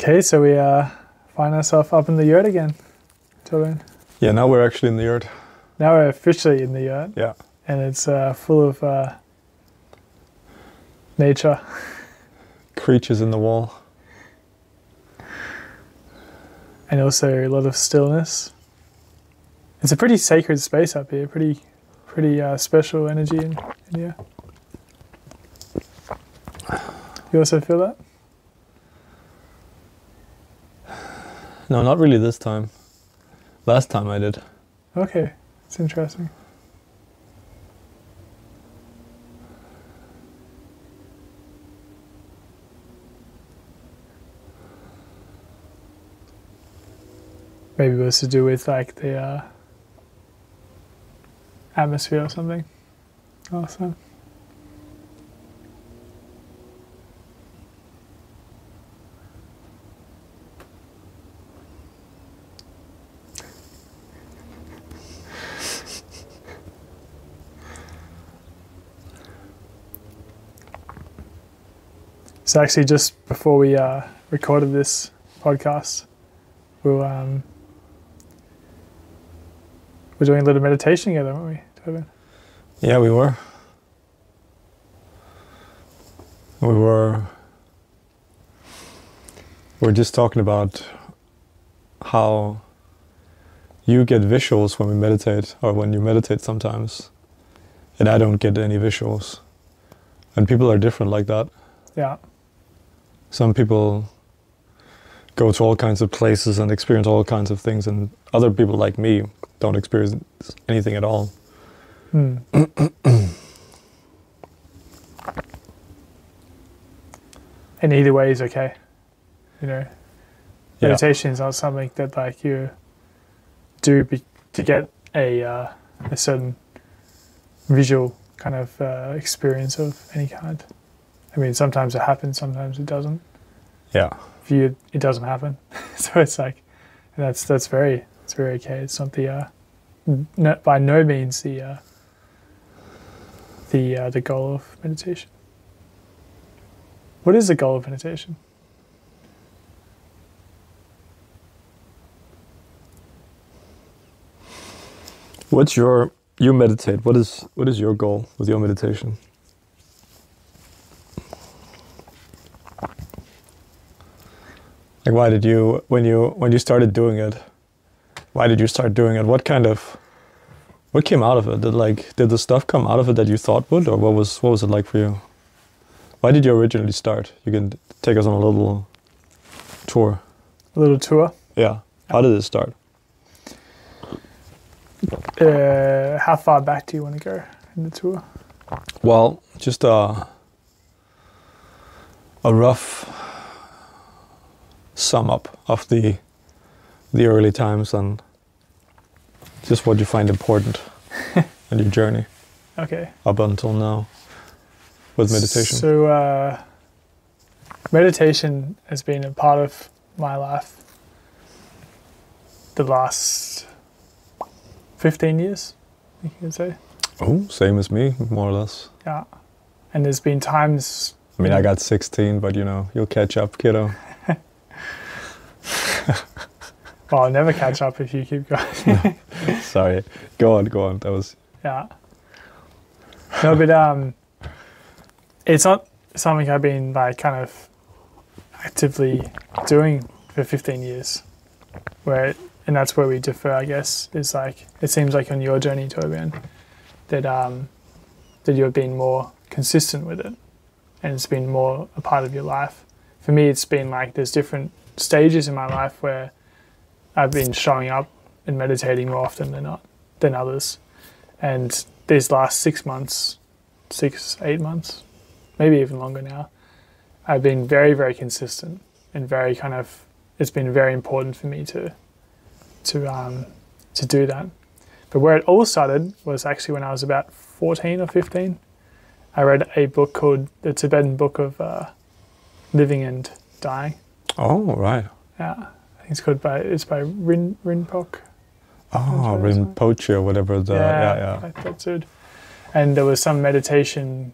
Okay, so we uh, find ourselves up in the yurt again. Torbjørn. Yeah, now we're actually in the yurt. Now we're officially in the yurt, Yeah. and it's uh, full of uh, nature. Creatures in the wall. and also a lot of stillness. It's a pretty sacred space up here, pretty, pretty uh, special energy in, in here. You also feel that? No, not really this time. Last time I did. Okay, it's interesting. Maybe it was to do with like the uh, atmosphere or something. Awesome. So actually, just before we uh, recorded this podcast, we were, um, we're doing a little meditation together, weren't we? Torbjørn? Yeah, we were. We were. We're just talking about how you get visuals when we meditate, or when you meditate sometimes, and I don't get any visuals. And people are different like that. Yeah, Some people go to all kinds of places and experience all kinds of things, and other people like me don't experience anything at all. Hmm. and either way is okay. You know, Yeah. meditation is not something that like you do be, to get a uh, a certain visual kind of uh, experience of any kind. I mean, sometimes it happens, sometimes it doesn't. Yeah. For you, it doesn't happen. so it's like, that's that's very it's very okay. It's not the uh, no, by no means the uh, the uh, the goal of meditation. What is the goal of meditation? What's your you meditate? What is what is your goal with your meditation? Like why did you when you when you started doing it? Why did you start doing it? What kind of what came out of it? Did like did the stuff come out of it that you thought would or what was what was it like for you? Why did you originally start? You can take us on a little tour. A little tour. Yeah. How did it start? Uh, how far back do you want to go in the tour? Well, just a a rough sum up of the the early times and just what you find important in your journey Okay. up until now with meditation. So, uh, meditation has been a part of my life the last 15 years, you can say. oh, same as me, more or less. Yeah. And there's been times, I mean, I got 16, but you know, you'll catch up, kiddo. Well, I'll never catch up if you keep going. Sorry. Go on, go on. That was yeah. No, but um, it's not something I've been like kind of actively doing for 15 years. Where, and that's where we differ, I guess. Is like it seems like on your journey, Torbjørn, that um, that you've been more consistent with it, and it's been more a part of your life. For me, it's been like there's different stages in my life where I've been showing up and meditating more often than not than others. And these last six months, six, eight months, maybe even longer now, I've been very, very consistent and very kind of, it's been very important for me to, to, um, to do that. But where it all started was actually when I was about 14 or 15. I read a book called The Tibetan Book of uh, Living and Dying. Oh, right. Yeah, it's called by, it's by Rin, Rinpoche. Oh, Rinpoche or whatever the yeah, yeah. like that's it. And there was some meditation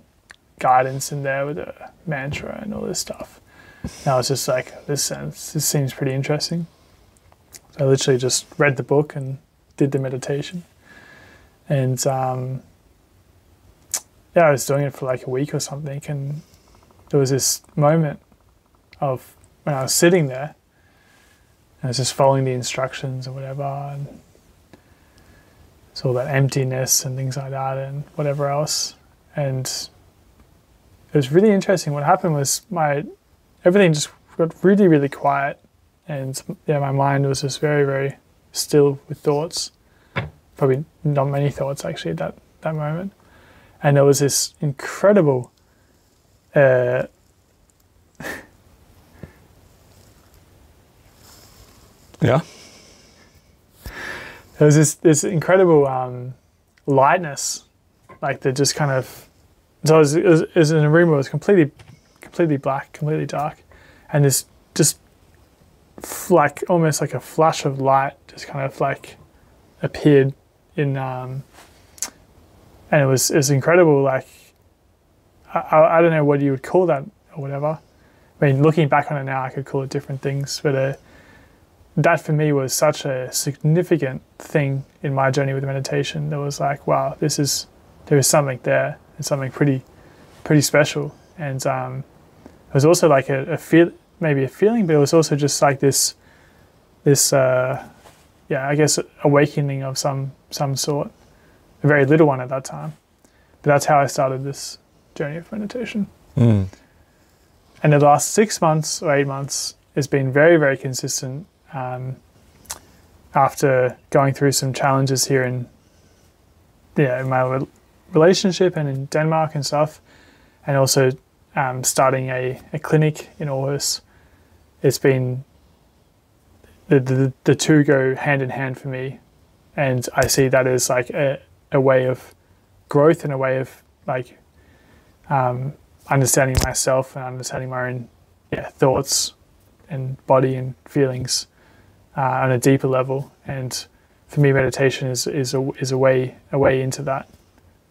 guidance in there with a mantra and all this stuff. And I was just like, this sounds, this seems pretty interesting. So I literally just read the book and did the meditation. And um, yeah, I was doing it for like a week or something, and there was this moment of when I was sitting there, I was just following the instructions or whatever, and it's all that emptiness and things like that, and whatever else, and it was really interesting. What happened was my everything just got really, really quiet, and yeah, my mind was just very, very still with thoughts. Probably not many thoughts actually at that that moment, and there was this incredible. Uh, Yeah. there was this this incredible um, lightness, like that just kind of. So it was, it, was, it was in a room where it was completely, completely black, completely dark, and this just like almost like a flash of light just kind of like appeared in, um, and it was it was incredible. Like I, I, I don't know what you would call that or whatever. I mean, looking back on it now, I could call it different things, but. Uh, that for me was such a significant thing in my journey with meditation. That was like, wow, this is there is something there. and something pretty, pretty special. And um, it was also like a, a feel, maybe a feeling, but it was also just like this, this, uh, yeah, I guess awakening of some some sort. A very little one at that time, but that's how I started this journey of meditation. Mm. And the last six months or eight months has been very, very consistent um, after going through some challenges here in yeah in my relationship and in Denmark and stuff, and also um, starting a, a clinic in Aarhus. It's been the, the the two go hand in hand for me, and I see that as like a, a way of growth and a way of like um, understanding myself and understanding my own yeah, thoughts and body and feelings uh, on a deeper level. And for me, meditation is is a is a way a way into that,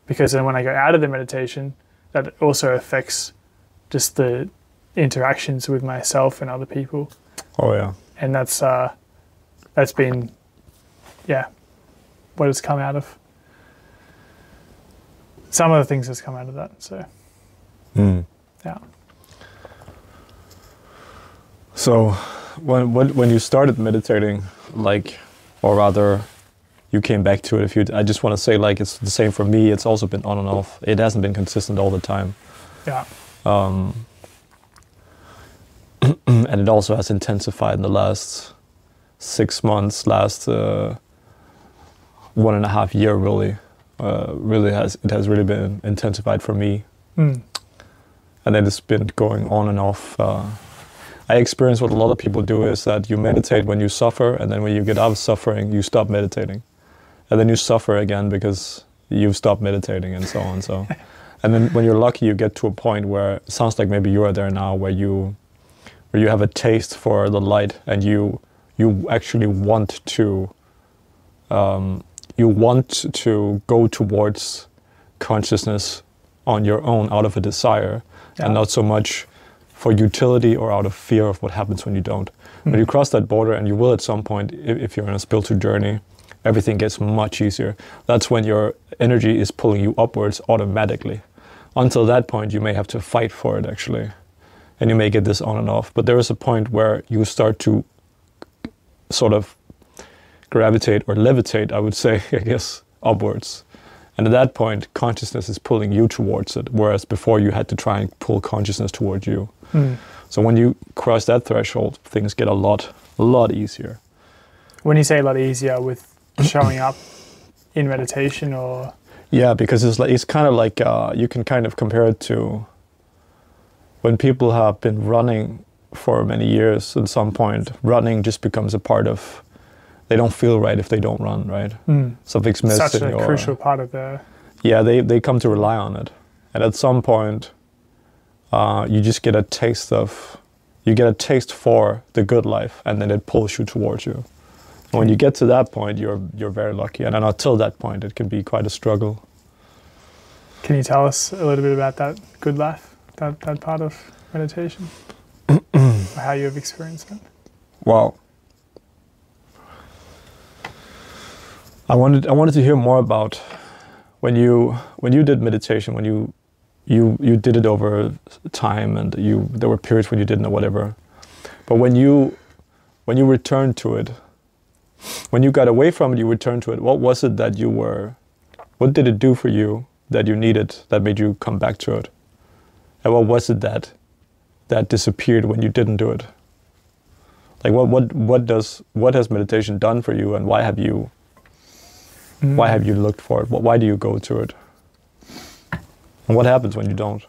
because then when I go out of the meditation, that also affects just the interactions with myself and other people, Oh yeah. and that's uh, that's been, yeah, what has come out of. Some of the things that's come out of that. So Mm. yeah. So, when when when you started meditating, like, or rather, you came back to it. If you, I just want to say, like, it's the same for me. It's also been on and off. It hasn't been consistent all the time, Yeah. um, and it also has intensified in the last six months, last uh, one and a half year. Really, uh, really has it has really been intensified for me. Mm. and then it's been going on and off. Uh, I experience what a lot of people do is that you meditate when you suffer, and then when you get out of suffering, you stop meditating, and then you suffer again because you've stopped meditating, and so on. So, and then when you're lucky, you get to a point where it sounds like maybe you are there now, where you where you have a taste for the light, and you you actually want to um, you want to go towards consciousness on your own out of a desire Yeah. and not so much for utility or out of fear of what happens when you don't. When hmm. you cross that border, and you will at some point, if, if you're on a spiritual journey, everything gets much easier. That's when your energy is pulling you upwards automatically. Until that point, you may have to fight for it actually, and you may get this on and off. But there is a point where you start to sort of gravitate or levitate, I would say, I guess, upwards. And at that point, consciousness is pulling you towards it, whereas before you had to try and pull consciousness towards you. Mm. So when you cross that threshold, things get a lot, a lot easier. When you say a lot easier with showing up in meditation or Yeah, because it's like it's kind of like uh, you can kind of compare it to when people have been running for many years. At some point, running just becomes a part of. They don't feel right if they don't run, right? mm. Something's missing. such a or- crucial part of the yeah, they, they come to rely on it. And at some point, uh, you just get a taste of, you get a taste for the good life, and then it pulls you towards you. And when you get to that point, you're you're very lucky. And until that point, it can be quite a struggle. Can you tell us a little bit about that good life, that, that part of meditation? how you've experienced it. Well, I wanted I wanted to hear more about when you when you did meditation when you you you did it over time and you there were periods when you didn't or whatever, but when you when you returned to it, when you got away from it, you returned to it. What was it that you were? What did it do for you that you needed that made you come back to it? And what was it that that disappeared when you didn't do it? Like what what what does what has meditation done for you, and why have you why mm. have you looked for it? Why do you go to it? And what happens when you don't?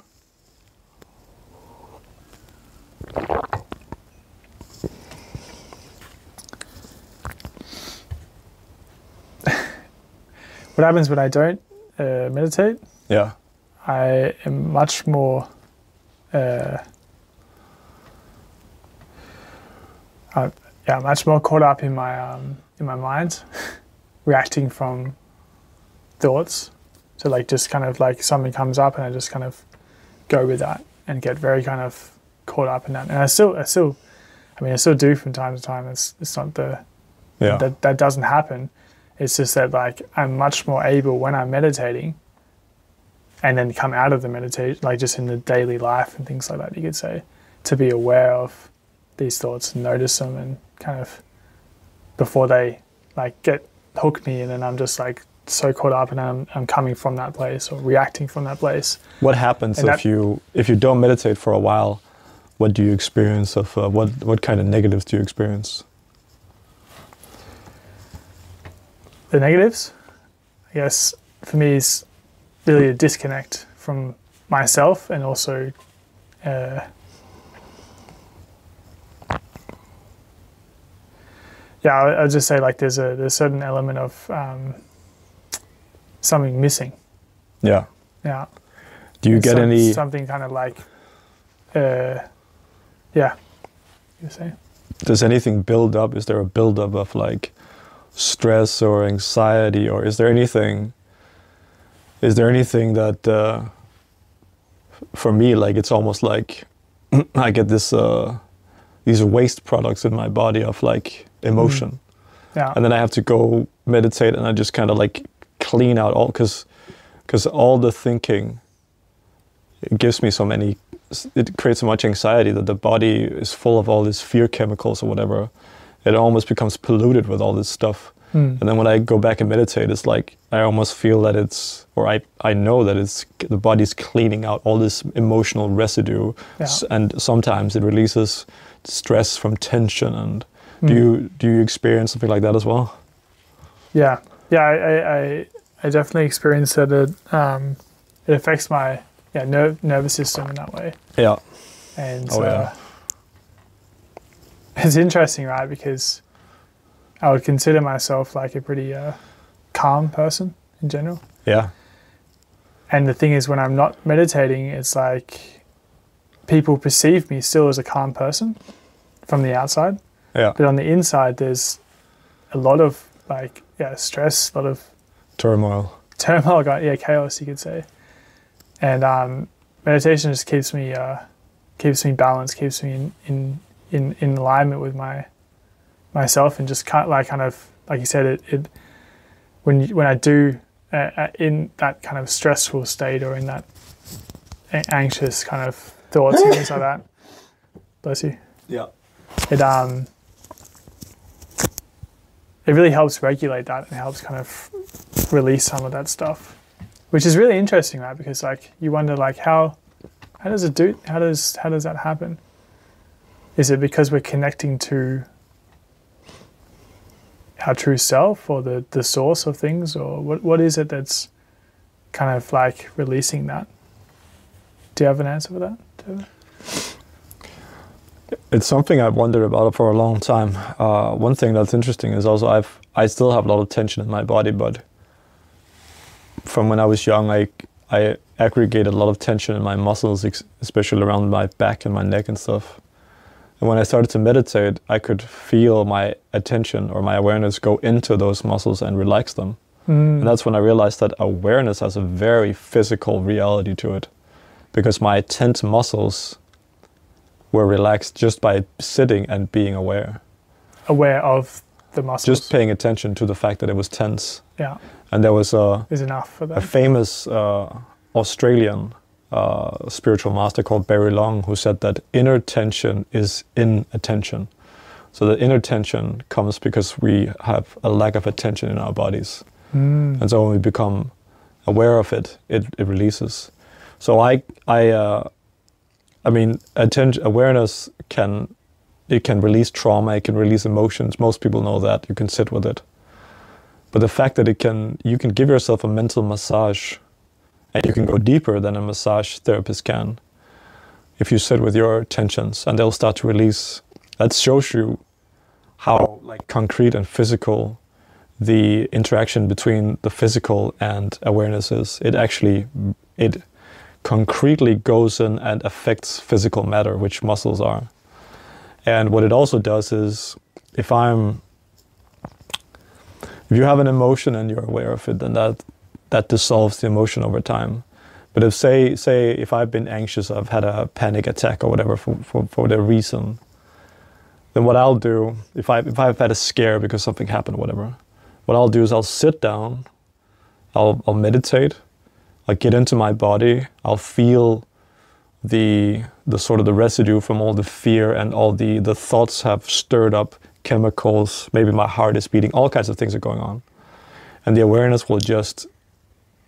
What happens when I don't uh, meditate? Yeah. I am much more. Uh, uh, yeah, much more caught up in my um, in my mind, reacting from thoughts. So like just kind of like something comes up and I just kind of go with that and get very kind of caught up in that. And I still, I still, I mean, I still do from time to time. It's it's not the Yeah. that that doesn't happen. It's just that like I'm much more able when I'm meditating and then come out of the meditation, like just in the daily life and things like that, you could say, to be aware of these thoughts and notice them and kind of before they like get hook me and then I'm just like so caught up and I'm, I'm coming from that place or reacting from that place. What happens And if that- you if you don't meditate for a while? What do you experience of uh, what what kind of negatives do you experience? The negatives, I guess, for me is really a disconnect from myself and also uh, yeah, I- I'll just say like there's a there's a certain element of um, something missing. Yeah. Yeah. Do you get Some- any? something kind of like uh, yeah. You say Does anything build up? Is there a buildup of like stress or anxiety, or is there anything? Is there anything that, uh, for me, like it's almost like I get this uh, these waste products in my body of like emotion. yeah. and then I have to go meditate and I just kind of like clean out all because because all the thinking it gives me so many it creates so much anxiety that the body is full of all these fear chemicals or whatever it almost becomes polluted with all this stuff Mm. and then when I go back and meditate it's like I almost feel that it's or I I know that it's the body's cleaning out all this emotional residue Yeah. And sometimes it releases stress from tension and do Mm. you do you experience something like that as well? Yeah, yeah, I, I, I, I definitely experienced that it, um, it affects my yeah nerve nervous system in that way, Yeah. and Oh, uh, yeah. it's interesting, right? Because I would consider myself like a pretty uh, calm person in general, Yeah. and the thing is, when I'm not meditating, it's like people perceive me still as a calm person from the outside, Yeah. but on the inside, there's a lot of like yeah stress, a lot of Turmoil. turmoil, got yeah, chaos, you could say. And um, meditation just keeps me uh, keeps me balanced, keeps me in, in in in alignment with my myself, and just kind like kind of like you said, it, it when you, when I do uh, uh, in that kind of stressful state or in that anxious kind of thoughts and things like that. Bless you Yeah. it um it really helps regulate that and helps kind of release some of that stuff which is really interesting right? Because like you wonder like how how does it do how does how does that happen? Is it because we're connecting to our true self or the the source of things or what what is it that's kind of like releasing that? Do you have an answer for that? It's something I've wondered about for a long time. Uh, one thing that's interesting is also I've I still have a lot of tension in my body, but from when I was young, I I aggregated a lot of tension in my muscles, ex- especially around my back and my neck and stuff. And when I started to meditate, I could feel my attention or my awareness go into those muscles and relax them. Mm. And that's when I realized that awareness has a very physical reality to it. Because my tense muscles were relaxed just by sitting and being aware, Aware of the muscles. just paying attention to the fact that it was tense. yeah, And there was a, is enough for that. a famous uh, Australian uh, spiritual master called Barry Long who said that inner tension is inattention. So the inner tension comes because we have a lack of attention in our bodies. Mm. And so when we become aware of it, it, it releases. So I, I, uh, I mean, attention, awareness can, it can release trauma, it can release emotions. Most people know that. You can sit with it. But the fact that it can, you can give yourself a mental massage, and you can go deeper than a massage therapist can. If you sit with your tensions, and they'll start to release. That shows you how like concrete and physical the interaction between the physical and awareness is. It actually it concretely goes in and affects physical matter, which muscles are. And what it also does is if I'm if you have an emotion and you're aware of it, then that that dissolves the emotion over time. But if say say if I've been anxious, I've had a panic attack or whatever for, for, for whatever reason, then what I'll do if I if I've had a scare because something happened or whatever, what I'll do is I'll sit down, I'll I'll meditate, I'll get into my body, I'll feel the the sort of the residue from all the fear and all the the thoughts have stirred up chemicals, maybe my heart is beating, all kinds of things are going on. And the awareness will just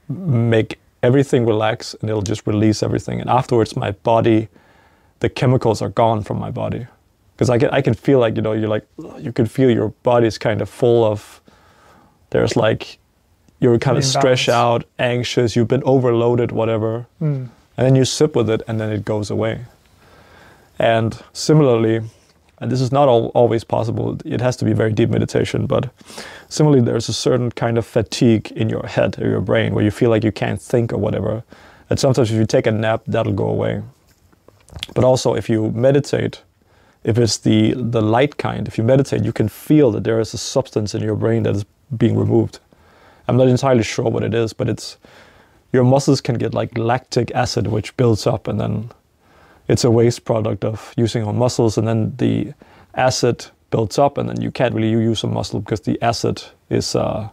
make everything relax and it'll just release everything. And afterwards my body, the chemicals are gone from my body. Because I can I can feel like, you know, you're like you can feel your body's kind of full of there's like you're kind of stressed out, anxious, you've been overloaded, whatever. Mm. And then you sit with it and then it goes away. And similarly, and this is not al- always possible, it has to be very deep meditation, but similarly, there's a certain kind of fatigue in your head or your brain where you feel like you can't think or whatever. And sometimes if you take a nap, that'll go away. But also, if you meditate, if it's the, the light kind, if you meditate, you can feel that there is a substance in your brain that is being removed. I'm not entirely sure what it is, but it's your muscles can get like lactic acid, which builds up, and then it's a waste product of using on muscles, and then the acid builds up, and then you can't really use a muscle because the acid is uh,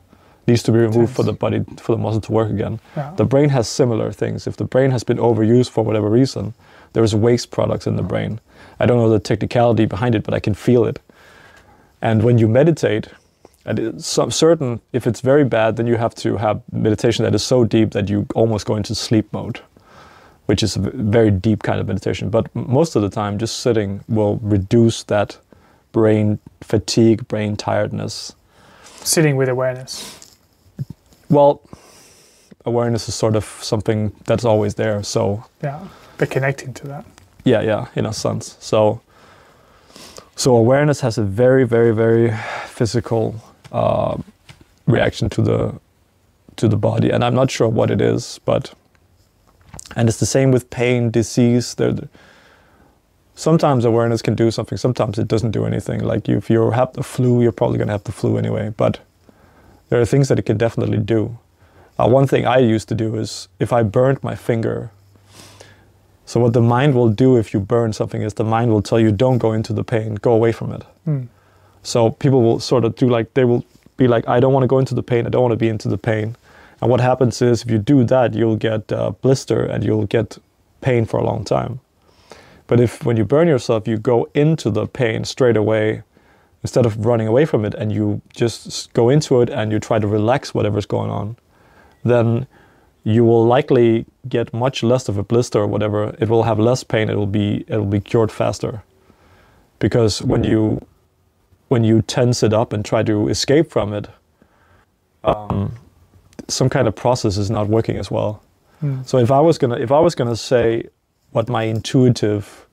needs to be removed for the body for the muscle to work again. Yeah. The brain has similar things. If the brain has been overused for whatever reason, there is waste products in the brain. I don't know the technicality behind it, but I can feel it. And when you meditate, and some certain, if it's very bad, then you have to have meditation that is so deep that you almost go into sleep mode, which is a very deep kind of meditation. But most of the time, just sitting will reduce that brain fatigue, brain tiredness. Sitting with awareness. Well, awareness is sort of something that's always there. So Yeah. But connecting to that. yeah, yeah, in a sense. So, so awareness has a very, very, very physical uh, reaction to the to the body, and I'm not sure what it is, but and it's the same with pain, disease. There, sometimes awareness can do something. Sometimes it doesn't do anything. Like if you have the flu, you're probably gonna have the flu anyway. But there are things that it can definitely do. Uh, one thing I used to do is if I burned my finger so what the mind will do if you burn something is the mind will tell you don't go into the pain, go away from it. Mm. So people will sort of do like they will be like I don't want to go into the pain, I don't want to be into the pain. And what happens is if you do that, you'll get uh, blister and you'll get pain for a long time. But if when you burn yourself, you go into the pain straight away instead of running away from it and you just go into it and you try to relax whatever's going on, then you will likely get much less of a blister or whatever. It will have less pain. It will be it will be cured faster. Because when you when you tense it up and try to escape from it, um, some kind of process is not working as well. Mm. So if I was gonna if I was gonna say what my intuitive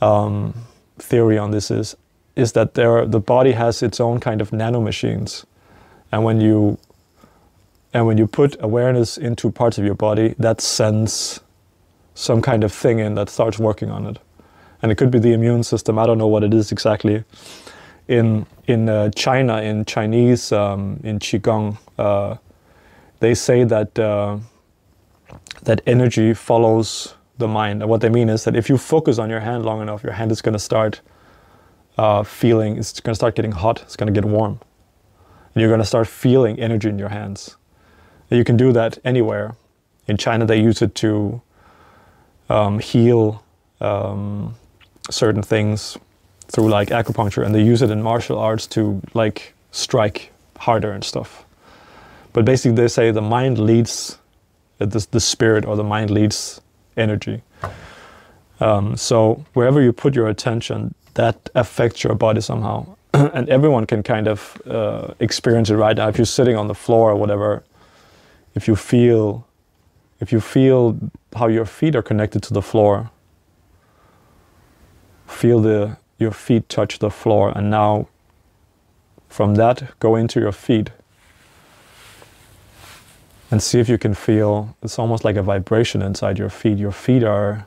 um, theory on this is, is that there the body has its own kind of nanomachines, and when you and when you put awareness into parts of your body, that sends some kind of thing in that starts working on it, and it could be the immune system. I don't know what it is exactly. In in uh, China, in Chinese, um, in qigong, uh, they say that uh, that energy follows the mind. And what they mean is that if you focus on your hand long enough, your hand is going to start uh, feeling, it's going to start getting hot, it's going to get warm. And you're going to start feeling energy in your hands. And you can do that anywhere. In China, they use it to um, heal um, certain things through like acupuncture, and they use it in martial arts to like strike harder and stuff. But basically, they say the mind leads the, the spirit or the mind leads energy. Um, so wherever you put your attention, that affects your body somehow. and everyone can kind of uh, experience it right now. If you're sitting on the floor or whatever, if you feel, if you feel how your feet are connected to the floor, feel the your feet touch the floor, and now from that go into your feet and see if you can feel it's almost like a vibration inside your feet. Your feet are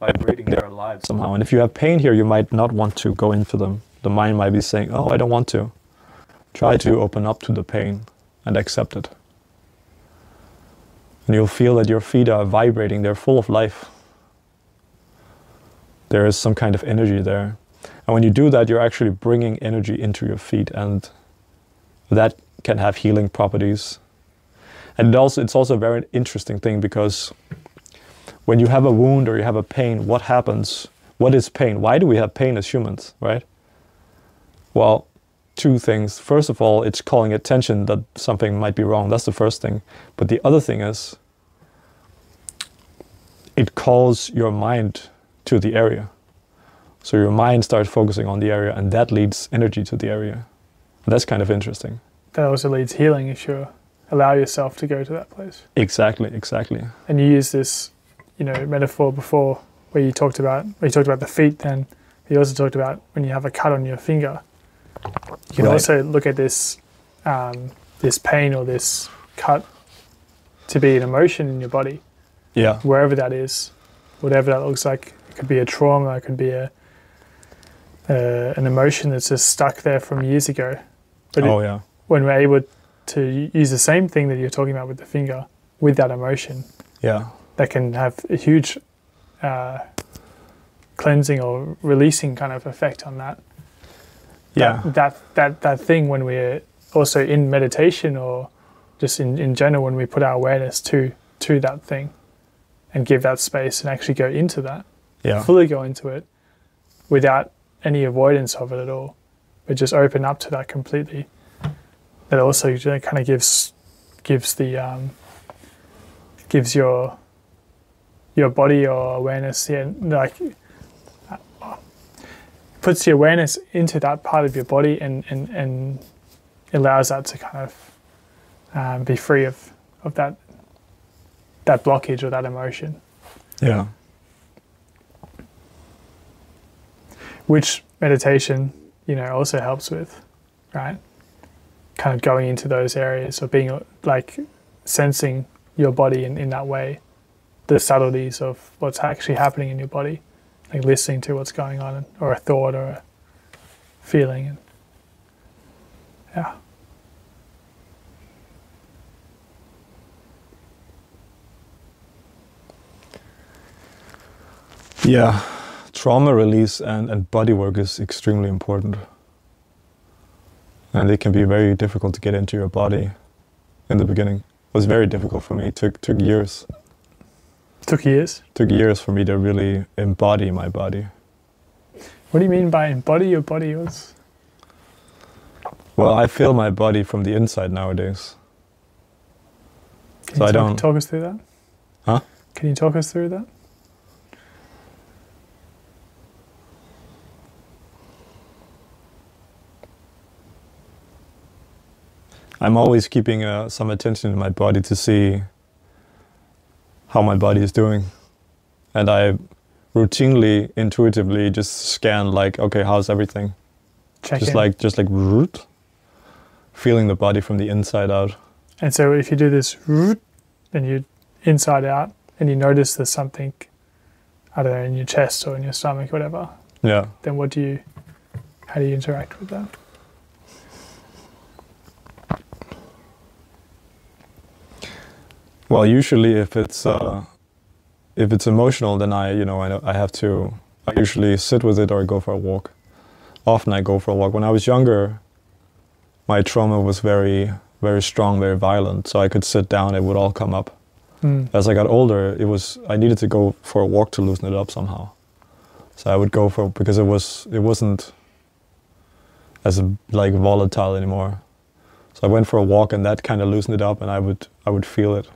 vibrating, they're alive somehow. And if you have pain here, you might not want to go into them. The mind might be saying, Oh, I don't want to. Try to open up to the pain and accept it. And you'll feel that your feet are vibrating, they're full of life. There is some kind of energy there. And when you do that, you're actually bringing energy into your feet, and that can have healing properties and it also it's also a very interesting thing because when you have a wound or you have a pain, what happens? What is pain? Why do we have pain as humans, right? Well, two things. First of all, it's calling attention that something might be wrong. That's the first thing. But the other thing is it calls your mind to the area. So your mind starts focusing on the area and that leads energy to the area. And that's kind of interesting. That also leads healing if you're allow yourself to go to that place. Exactly, exactly. And you use this, you know, metaphor before where you talked about where you talked about the feet. Then you also talked about when you have a cut on your finger. You can right. also look at this um, this pain or this cut to be an emotion in your body. Yeah. Wherever that is, whatever that looks like, could be a trauma, it could be a uh, an emotion that's just stuck there from years ago. But oh it, yeah. When we're able to use the same thing that you're talking about with the finger with that emotion. Yeah. That can have a huge uh, cleansing or releasing kind of effect on that. Yeah. That, that, that, that thing when we're also in meditation or just in, in general when we put our awareness to to that thing and give that space and actually go into that. Yeah. Fully go into it without any avoidance of it at all. But just open up to that completely that also kind of gives gives the um, gives your your body or awareness yeah like puts the awareness into that part of your body and and, and allows that to kind of um, be free of of that that blockage or that emotion yeah which meditation you know also helps with right kind of going into those areas or being like sensing your body in, in that way, the subtleties of what's actually happening in your body, like listening to what's going on or a thought or a feeling. And yeah. Yeah, trauma release and, and body work is extremely important and it can be very difficult to get into your body in the beginning. It was very difficult for me. It took took years. Took years. Took years for me to really embody my body. What do you mean by embody your body? Was well, I feel my body from the inside nowadays. Can so I talk, don't talk us through that. Huh? Can you talk us through that? I'm always keeping uh, some attention to my body to see how my body is doing. And I routinely, intuitively just scan like, okay, how's everything? Check just in. like just like root, feeling the body from the inside out. And so if you do this root and you inside out and you notice there's something I don't know, in your chest or in your stomach, whatever. Yeah. Then what do you how do you interact with that? Well, usually if it's uh, if it's emotional, then I, you know, I, I have to. I usually sit with it or go for a walk. Often I go for a walk. When I was younger, my trauma was very, very strong, very violent. So I could sit down; it would all come up. Mm. As I got older, it was I needed to go for a walk to loosen it up somehow. So I would go for because it was it wasn't as like volatile anymore. So I went for a walk and that kind of loosened it up, and I would I would feel it.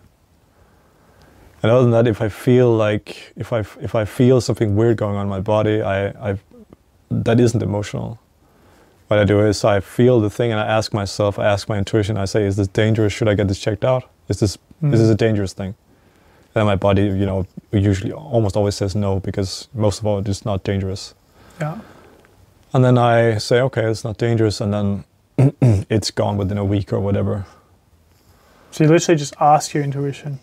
And other than that, if I feel like if I if I feel something weird going on in my body, I I that isn't emotional. What I do is I feel the thing and I ask myself, I ask my intuition, I say, is this dangerous? Should I get this checked out? Is this Mm. is this a dangerous thing? And my body, you know, usually almost always says no because most of all it's not dangerous. Yeah. And then I say, okay, it's not dangerous, and then it's gone within a week or whatever. So you literally just ask your intuition.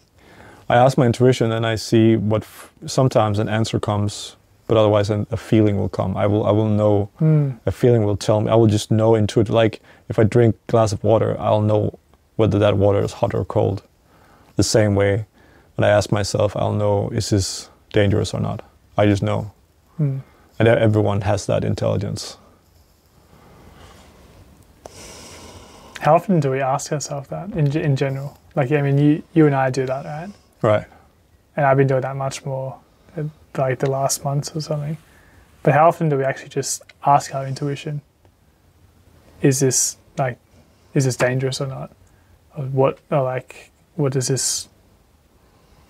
I ask my intuition, and I see what. F- sometimes an answer comes, but otherwise an, a feeling will come. I will. I will know. Mm. A feeling will tell me. I will just know intuitively. Like if I drink a glass of water, I'll know whether that water is hot or cold. The same way, when I ask myself, I'll know is this dangerous or not. I just know, Mm. and everyone has that intelligence. How often do we ask ourselves that in, in general? Like, I mean, you, you and I do that, right? Right. And I've been doing that much more, like the last months or something. But how often do we actually just ask our intuition? Is this like, is this dangerous or not? Or what? Or like, what does this?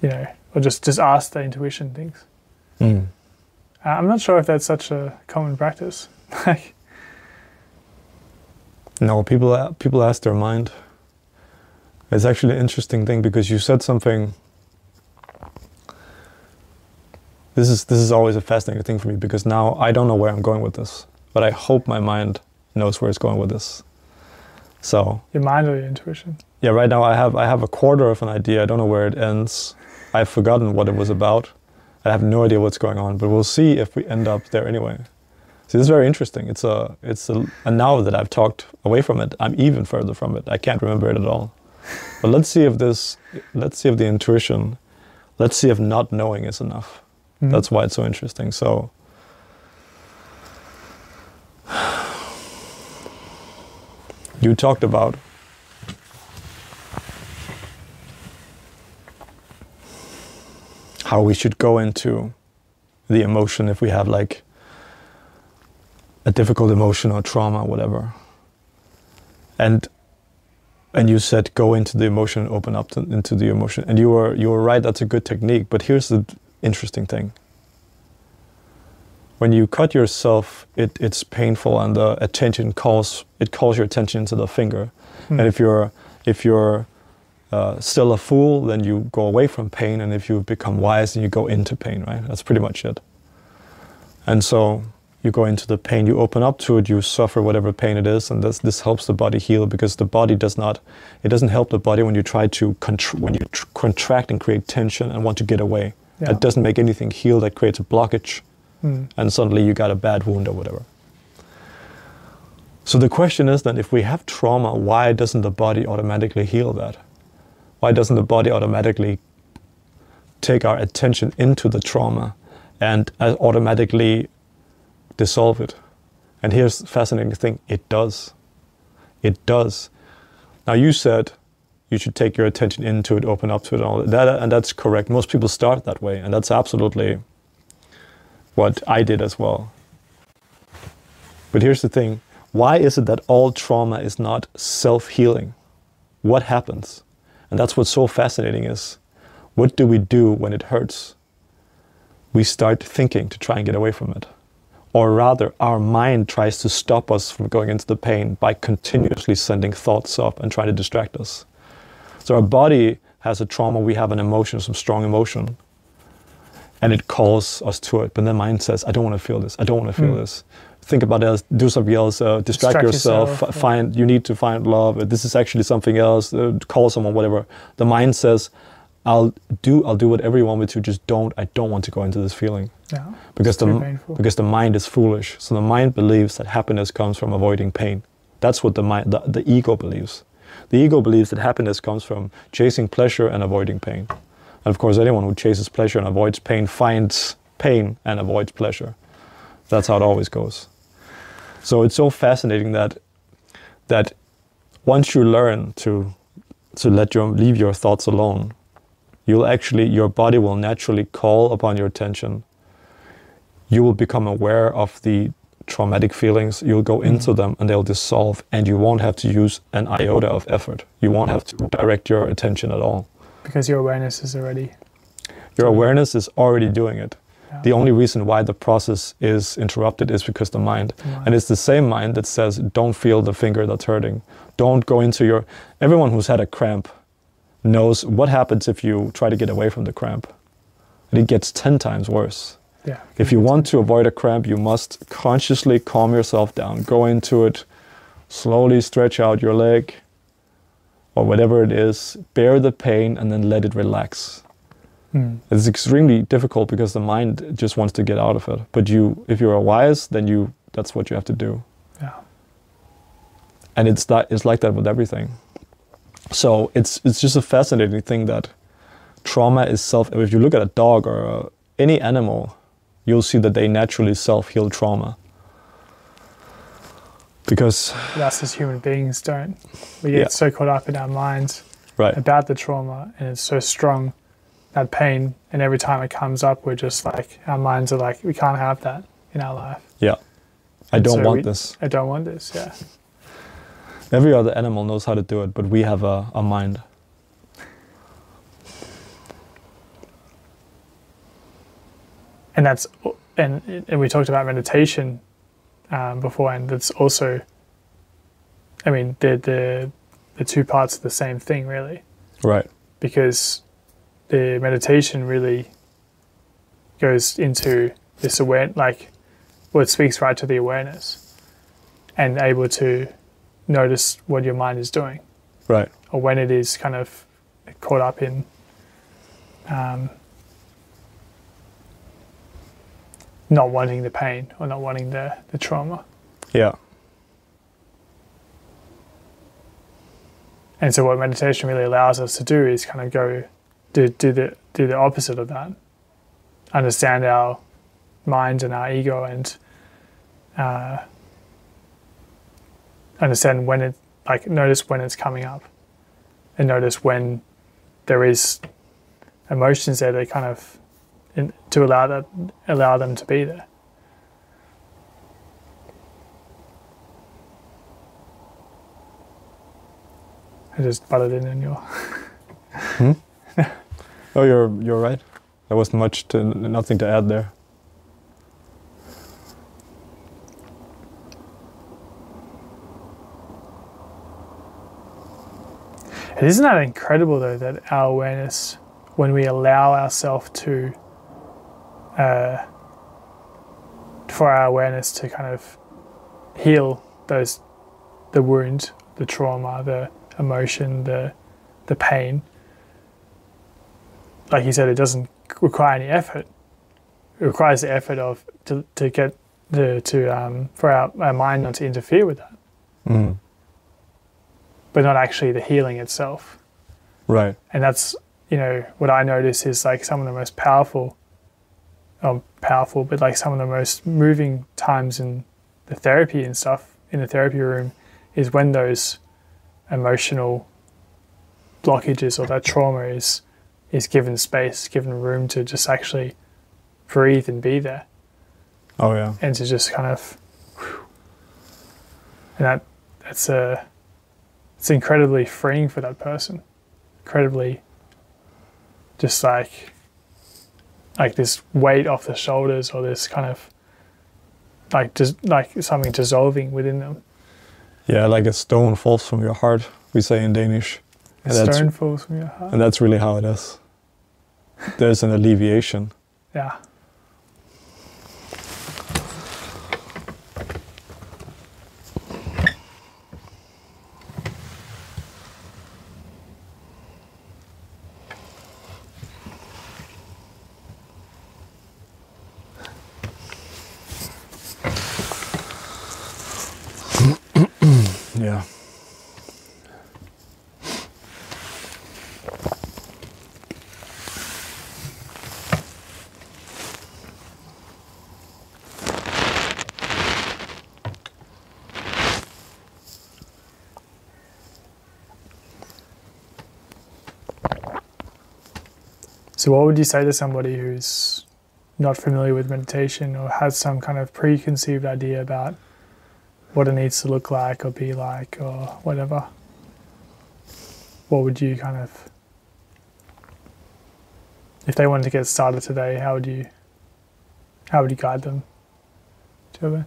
You know, or just just ask the intuition things. Mm. Uh, I'm not sure if that's such a common practice. like, No, people people ask their mind. It's actually an interesting thing because you said something. This is this is always a fascinating thing for me because now I don't know where I'm going with this, but I hope my mind knows where it's going with this. So your mind or your intuition. yeah, right now I have I have a quarter of an idea. I don't know where it ends. I've forgotten what it was about. I have no idea what's going on, but we'll see if we end up there anyway. See, this is very interesting. It's a, it's a, and now that I've talked away from it, I'm even further from it. I can't remember it at all. But let's see if this, let's see if the intuition, let's see if not knowing is enough. Mhm. That's why it's so interesting. So, you talked about how we should go into the emotion if we have like a difficult emotion or trauma, whatever. And and you said go into the emotion, open up to, into the emotion, and you were you were right. That's a good technique. But here's the interesting thing: when you cut yourself, it, it's painful, and the attention calls it calls your attention to the finger. Mm. And if you're if you're uh, still a fool, then you go away from pain, and if you become wise, then you go into pain. Right? That's pretty much it. And so you go into the pain, you open up to it, you suffer whatever pain it is, and this this helps the body heal because the body does not, it doesn't help the body when you try to contr- when you tr- contract and create tension and want to get away. Yeah. It doesn't make anything heal. That creates a blockage, Mm. and suddenly you got a bad wound or whatever. So the question is then, if we have trauma, why doesn't the body automatically heal that? Why doesn't the body automatically take our attention into the trauma and uh, automatically dissolve it? And here's the fascinating thing it does. It does. Now, you said you should take your attention into it, open up to it, and all that, and that's correct. Most people start that way, and that's absolutely what I did as well. But here's the thing why is it that all trauma is not self healing? What happens? And that's what's so fascinating is what do we do when it hurts? We start thinking to try and get away from it. Or rather, our mind tries to stop us from going into the pain by continuously sending thoughts up and trying to distract us. So our body has a trauma, we have an emotion, some strong emotion, and it calls us to it. But the mind says, I don't want to feel this. I don't want to feel Mm. this. Think about else, do something else, uh, distract, Distract yourself, yourself, yeah. find, you need to find love. This is actually something else, uh, call someone, whatever. The mind says, I'll do, I'll do whatever you want me to, just don't, I don't want to go into this feeling Yeah. because the, painful. because the mind is foolish. So the mind believes that happiness comes from avoiding pain. That's what the mind, the, the ego believes. The ego believes that happiness comes from chasing pleasure and avoiding pain. And of course, anyone who chases pleasure and avoids pain finds pain and avoids pleasure. That's how it always goes. So it's so fascinating that that once you learn to to let your leave your thoughts alone, you'll actually your body will naturally call upon your attention. You will become aware of the traumatic feelings. You'll go mm-hmm. into them and they'll dissolve, and you won't have to use an iota of effort. You won't have to direct your attention at all. Because your awareness is already. Your awareness is already doing it. Yeah. The only reason why the process is interrupted is because the mind. The mind. And it's the same mind that says, don't feel the finger that's hurting. Don't go into your. Everyone who's had a cramp knows what happens if you try to get away from the cramp. And it gets 10 times worse. Yeah. If you want to avoid a cramp, you must consciously calm yourself down. Go into it, slowly stretch out your leg or whatever it is, bear the pain, and then let it relax. Mm. It's extremely difficult because the mind just wants to get out of it. But you, if you're wise, then you that's what you have to do. Yeah. And it's that it's like that with everything. So it's it's just a fascinating thing that trauma is self. If you look at a dog or uh any animal, you'll see that they naturally self heal trauma. Because us as human beings don't. We get Yeah. so caught up in our minds right, about the trauma and it's so strong, that pain. And every time it comes up, we're just like, our minds are like, we can't have that in our life. yeah, I And don't so want we- this. I don't want this. Yeah. Every other animal knows how to do it, but we have a, a mind. And that's and and we talked about meditation um, before, and that's also, I mean, the the the two parts are the same thing, really, Right. because the meditation really goes into this aware, like, well, it speaks right to the awareness, and able to notice what your mind is doing, Right. or when it is kind of caught up in. Um, not wanting the pain or not wanting the, the trauma. Yeah. And so what meditation really allows us to do is kind of go do, do the do the opposite of that. Understand our mind and our ego and uh, understand when it like notice when it's coming up and notice when there is emotions there that kind of in, to allow that allow them to be there. I just butted in on your. Hmm? Oh, you're you're right. There wasn't much to nothing to add there. And isn't that incredible though that our awareness, when we allow ourselves to, uh, for our awareness to kind of heal those, the wound, the trauma, the emotion, the, the pain. Like you said, it doesn't require any effort. It requires the effort of to, to get the to um, for our, our mind not to interfere with that, Mm. but not actually the healing itself. Right. and that's you know what I notice is like some of the most powerful, um, powerful, but like some of the most moving times in the therapy and stuff in the therapy room is when those emotional blockages or that trauma is is given space, given room to just actually breathe and be there, Oh yeah. and to just kind of, and that that's a, it's incredibly freeing for that person, incredibly, just like, like this weight off the shoulders or this kind of, like just like something dissolving within them. Yeah, like a stone falls from your heart, we say in Danish. A And stone falls from your heart. And that's really how it is. There's an alleviation. Yeah. So, what would you say to somebody who's not familiar with meditation or has some kind of preconceived idea about what it needs to look like or be like or whatever? What would you kind of, if they wanted to get started today, how would you, how would you guide them to it?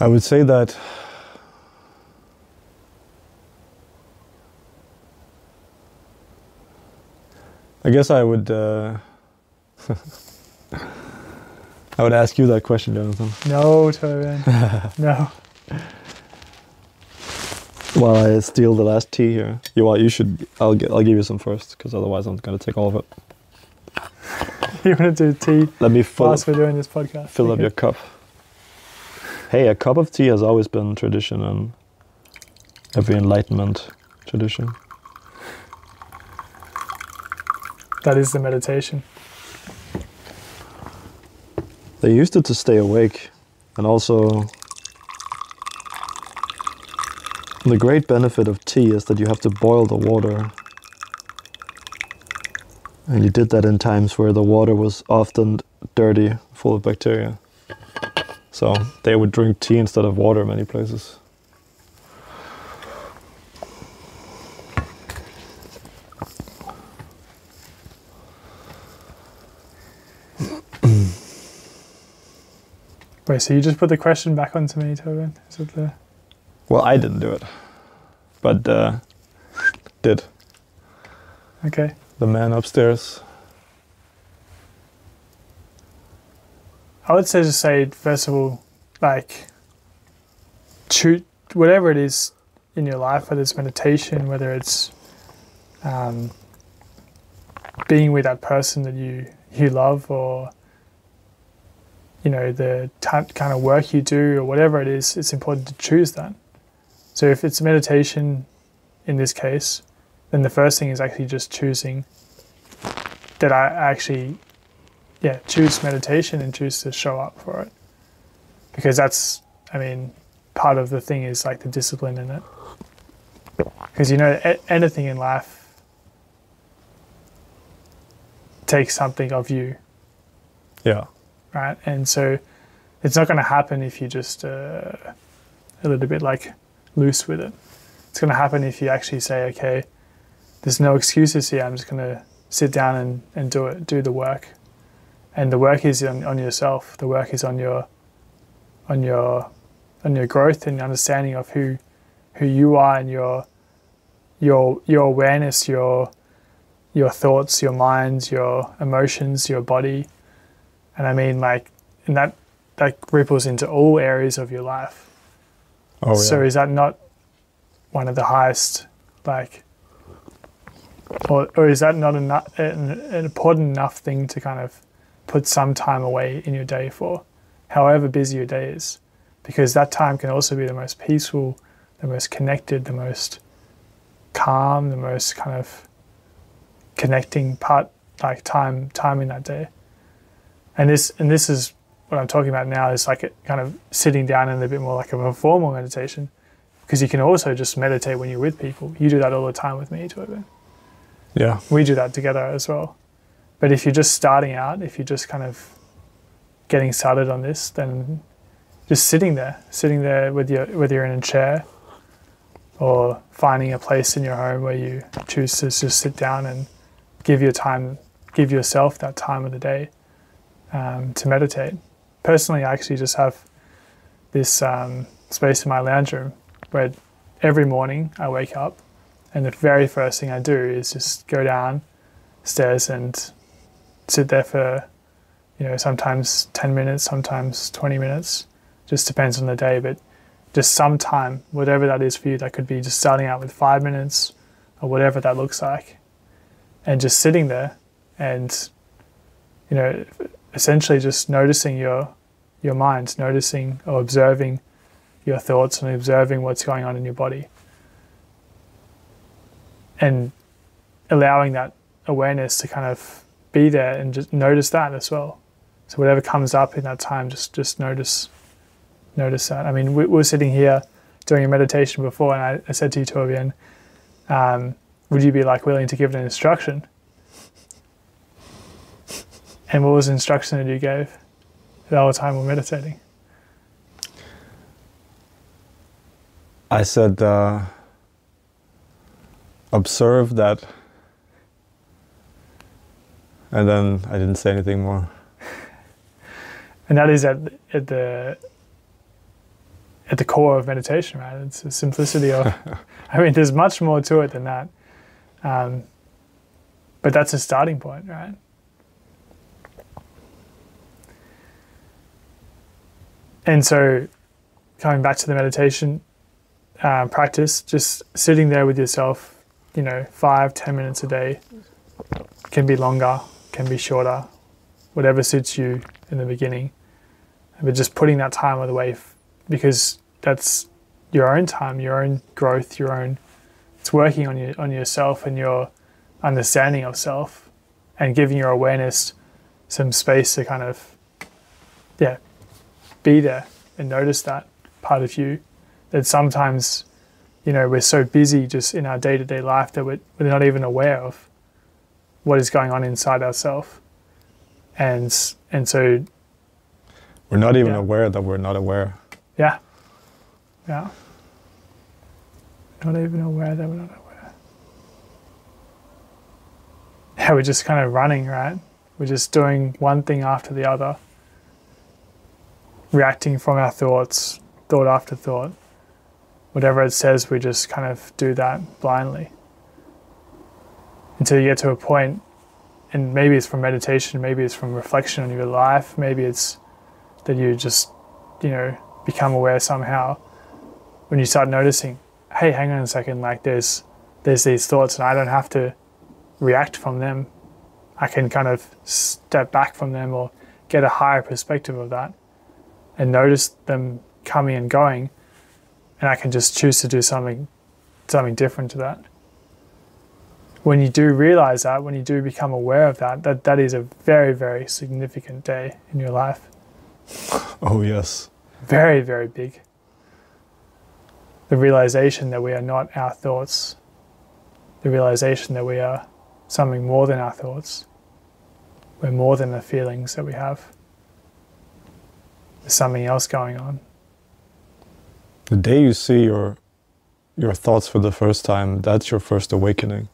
I would say that I guess I would uh, I would ask you that question, Jonathan. No, Torbjørn. no. While I steal the last tea here, you want you should. I'll get, I'll give you some first, because otherwise I'm gonna take all of it. You want to do tea Let me fill, whilst we're doing this podcast? fill up your cup. Hey, a cup of tea has always been tradition in every Enlightenment tradition. That is the meditation. They used it to stay awake, and also the great benefit of tea is that you have to boil the water. And you did that in times where the water was often dirty, full of bacteria. So they would drink tea instead of water in many places. Wait, so you just put the question back onto me, Torbjørn? Is it the Well, I didn't do it, but uh, did okay? the man upstairs. I would say just say first of all, like, choose whatever it is in your life, whether it's meditation, whether it's um, being with that person that you you love, or you know the kind of work you do, or whatever it is. It's important to choose that. So if it's meditation, in this case, then the first thing is actually just choosing that I actually yeah, choose meditation and choose to show up for it. Because that's, I mean, part of the thing is like the discipline in it. Because you know, anything in life takes something of you, Yeah. Right? And so it's not going to happen if you just uh, a little bit like loose with it. It's going to happen if you actually say, okay, there's no excuses here. I'm just going to sit down and, and do it, do the work. And the work is on, on yourself. The work is on your, on your, on your growth and understanding of who, who you are and your, your, your awareness, your, your thoughts, your minds, your emotions, your body. And I mean, like, and that, that ripples into all areas of your life. Oh yeah. So is that not one of the highest, like, or, or is that not enough, an, an important enough thing to kind of put some time away in your day for, however busy your day is? Because that time can also be the most peaceful, the most connected, the most calm, the most kind of connecting part, like time, time in that day. And this, and this is what I'm talking about now is like kind of sitting down in a bit more like of a formal meditation because you can also just meditate when you're with people. You do that all the time with me, Torbjørn. yeah. We do that together as well. But if you're just starting out, if you're just kind of getting started on this, then just sitting there, sitting there with your whether you're in a chair or finding a place in your home where you choose to just sit down and give your time, give yourself that time of the day um, to meditate. Personally, I actually just have this um, space in my lounge room where every morning I wake up and the very first thing I do is just go downstairs and sit there for, you know, sometimes 10 minutes, sometimes 20 minutes, just depends on the day, but just some time, whatever that is for you, that could be just starting out with five minutes or whatever that looks like, and just sitting there and, you know, essentially just noticing your your mind, noticing or observing your thoughts and observing what's going on in your body. And allowing that awareness to kind of be there and just notice that as well. So whatever comes up in that time, just just notice notice that. I mean, we, we're sitting here doing a meditation before, and I, I said to you, Torbjørn, um, would you be like willing to give an instruction? And what was the instruction that you gave the whole time we're meditating? I said, uh, observe that. And then I didn't say anything more. And that is at, at the at the core of meditation, right? It's the simplicity of. I mean, there's much more to it than that, um, but that's a starting point, right? And so, coming back to the meditation uh, practice, just sitting there with yourself, you know, five, ten minutes a day, can be longer, can be shorter, whatever suits you in the beginning. But just putting that time away because that's your own time, your own growth, your own. It's working on you on yourself and your understanding of self, and giving your awareness some space to kind of, yeah, be there and notice that part of you. That sometimes, you know, we're so busy just in our day to day life that we're, we're not even aware of what is going on inside ourselves, and and so We're not even Yeah. aware that we're not aware. Yeah. Yeah. Not even aware that we're not aware. Yeah, we're just kind of running, right? We're just doing one thing after the other, reacting from our thoughts, thought after thought. Whatever it says, we just kind of do that blindly. Until you get to a point, and maybe it's from meditation, maybe it's from reflection on your life, maybe it's that you just, you know, become aware somehow when you start noticing, hey, hang on a second, like there's there's these thoughts and I don't have to react from them. I can kind of step back from them or get a higher perspective of that and notice them coming and going and I can just choose to do something something different to that. When you do realize that, when you do become aware of that, that, that is a very, very significant day in your life Oh, yes. very, very big. The realization that we are not our thoughts, the realization that we are something more than our thoughts, we're more than the feelings that we have. There's something else going on. The day you see your your thoughts for the first time, that's your first awakening.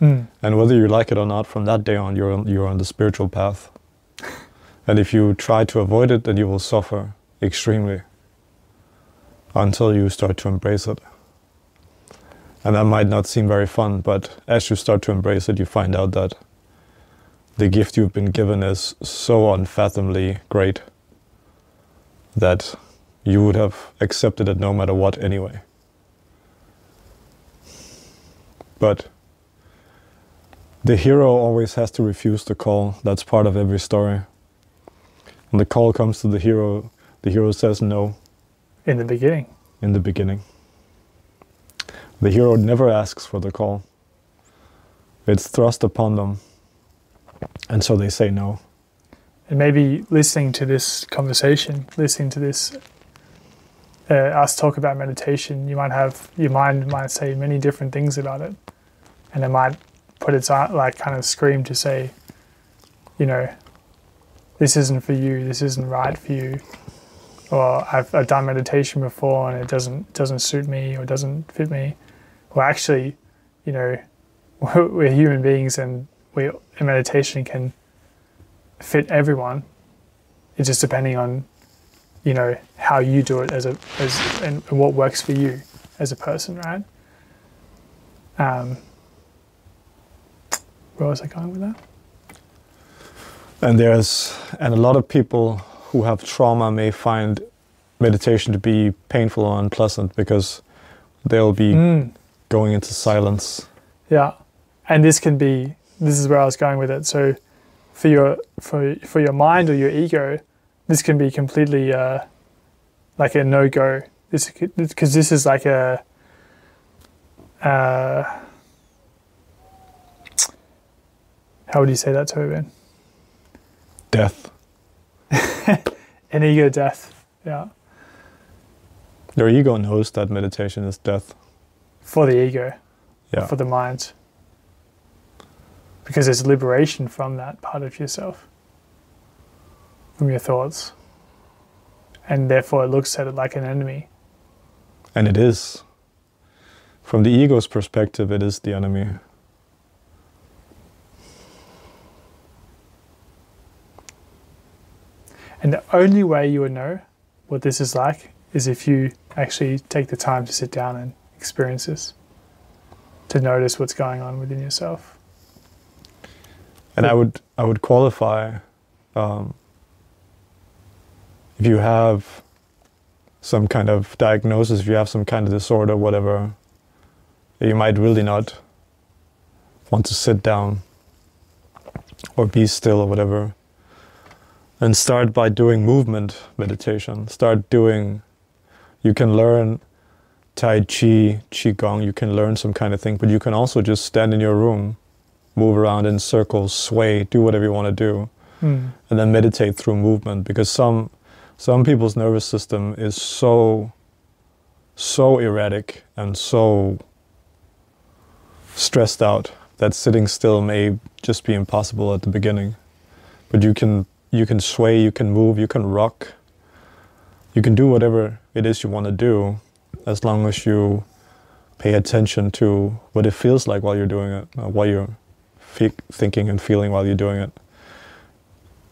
Mm. And whether you like it or not, from that day on, you're on, you're on the spiritual path. and if you try to avoid it, then you will suffer extremely until you start to embrace it. And that might not seem very fun, but as you start to embrace it, you find out that the gift you've been given is so unfathomably great that you would have accepted it no matter what anyway. But the hero always has to refuse the call. That's part of every story. When the call comes to the hero, the hero says no In the beginning. in the beginning. The hero never asks for the call. It's thrust upon them. And so they say no. And maybe listening to this conversation, listening to this, uh, us talk about meditation, you might have, your mind might say many different things about it. And it might put its like kind of scream to say, you know, this isn't for you, this isn't right for you. Or I've, I've done meditation before and it doesn't doesn't suit me or doesn't fit me. Well, actually, you know, we're, we're human beings and we meditation can fit everyone. It's just depending on, you know, how you do it as a as and what works for you as a person, right? Um, where was I going with that? And there's and a lot of people who have trauma may find meditation to be painful or unpleasant because they'll be Mm, going into silence. yeah, and this can be. This is where I was going with it. So, for your for for your mind or your ego, this can be completely uh, like a no go. This because this is like a. Uh, how would you say that, to Torbjørn? Death. An ego death. Yeah. Your ego knows that meditation is death. for the ego, Yeah. for the mind. Because there's liberation from that part of yourself, from your thoughts. And therefore, it looks at it like an enemy. And it is. From the ego's perspective, it is the enemy. And the only way you would know what this is like is if you actually take the time to sit down and experience this, to notice what's going on within yourself. And I would I would qualify um, if you have some kind of diagnosis, if you have some kind of disorder, whatever, you might really not want to sit down or be still or whatever. And start by doing movement meditation. Start doing, you can learn Tai Chi, Qigong, you can learn some kind of thing, but you can also just stand in your room, move around in circles, sway, do whatever you want to do. Hmm. and then meditate through movement because some some people's nervous system is so so erratic and so stressed out that sitting still may just be impossible at the beginning. But you can you can sway you can move you can rock. You can do whatever it is you want to do as long as you pay attention to what it feels like while you're doing it uh, while you're thinking and feeling while you're doing it